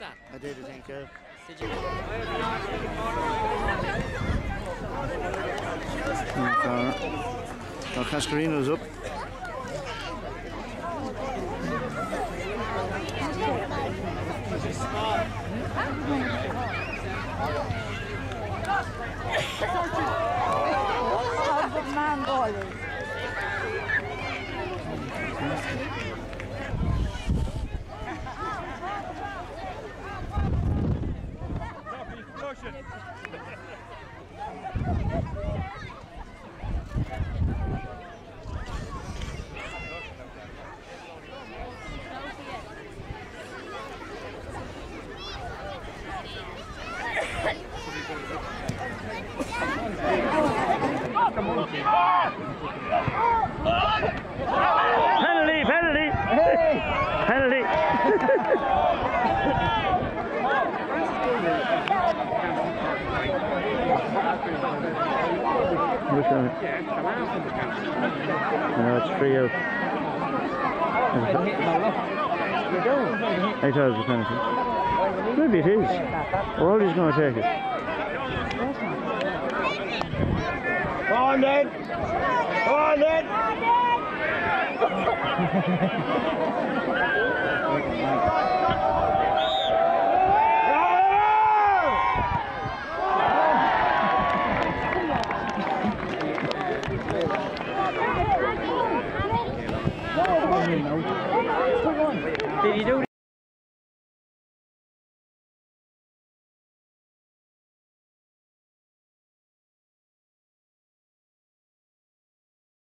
that? I did, I think, yeah. Did you? So, Cascarino's up. man Penalty, penalty. Penalty. Look at it. No, it's free out. I thought it was a penalty. Maybe it is. Rolly's going to take it. Go on, then. Go on, then. Did he do